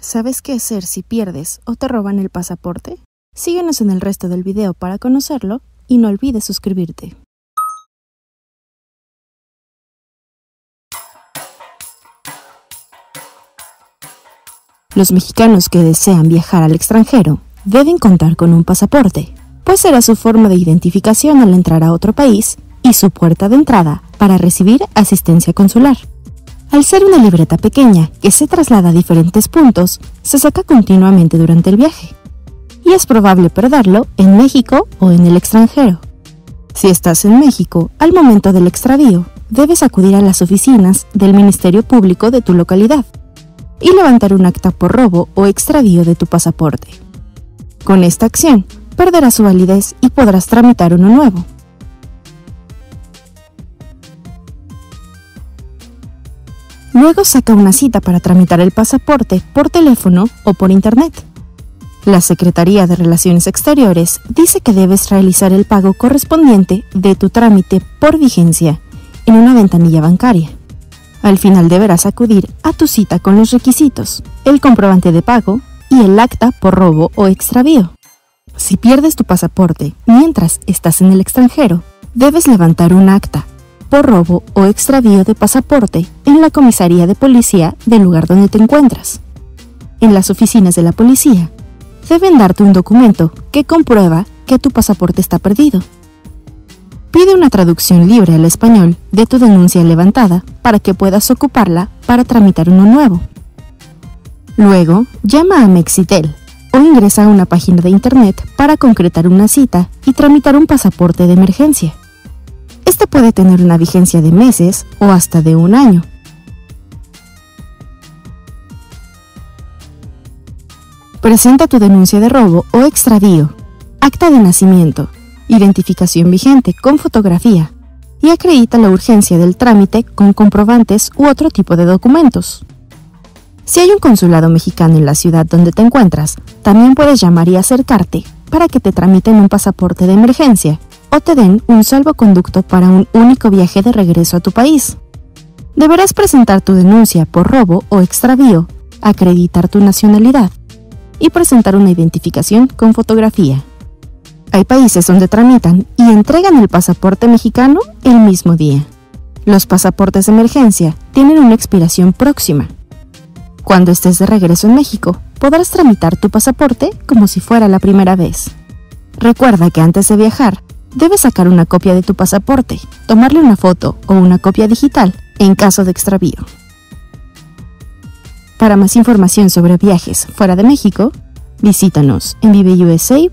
¿Sabes qué hacer si pierdes o te roban el pasaporte? Síguenos en el resto del video para conocerlo y no olvides suscribirte. Los mexicanos que desean viajar al extranjero deben contar con un pasaporte, pues será su forma de identificación al entrar a otro país y su puerta de entrada para recibir asistencia consular. Al ser una libreta pequeña que se traslada a diferentes puntos, se saca continuamente durante el viaje. Y es probable perderlo en México o en el extranjero. Si estás en México, al momento del extravío, debes acudir a las oficinas del Ministerio Público de tu localidad y levantar un acta por robo o extravío de tu pasaporte. Con esta acción, perderá su validez y podrás tramitar uno nuevo. Luego saca una cita para tramitar el pasaporte por teléfono o por Internet. La Secretaría de Relaciones Exteriores dice que debes realizar el pago correspondiente de tu trámite por vigencia en una ventanilla bancaria. Al final deberás acudir a tu cita con los requisitos, el comprobante de pago y el acta por robo o extravío. Si pierdes tu pasaporte mientras estás en el extranjero, debes levantar un acta por robo o extravío de pasaporte en la comisaría de policía del lugar donde te encuentras. En las oficinas de la policía, deben darte un documento que comprueba que tu pasaporte está perdido. Pide una traducción libre al español de tu denuncia levantada para que puedas ocuparla para tramitar uno nuevo. Luego, llama a Mexitel o ingresa a una página de internet para concretar una cita y tramitar un pasaporte de emergencia. Puede tener una vigencia de meses o hasta de un año. Presenta tu denuncia de robo o extravío, acta de nacimiento, identificación vigente con fotografía y acredita la urgencia del trámite con comprobantes u otro tipo de documentos. Si hay un consulado mexicano en la ciudad donde te encuentras, también puedes llamar y acercarte para que te tramiten un pasaporte de emergencia o te den un salvoconducto para un único viaje de regreso a tu país. Deberás presentar tu denuncia por robo o extravío, acreditar tu nacionalidad y presentar una identificación con fotografía. Hay países donde tramitan y entregan el pasaporte mexicano el mismo día. Los pasaportes de emergencia tienen una expiración próxima. Cuando estés de regreso en México, podrás tramitar tu pasaporte como si fuera la primera vez. Recuerda que antes de viajar, debes sacar una copia de tu pasaporte, tomarle una foto o una copia digital en caso de extravío. Para más información sobre viajes fuera de México, visítanos en viveusa.mx.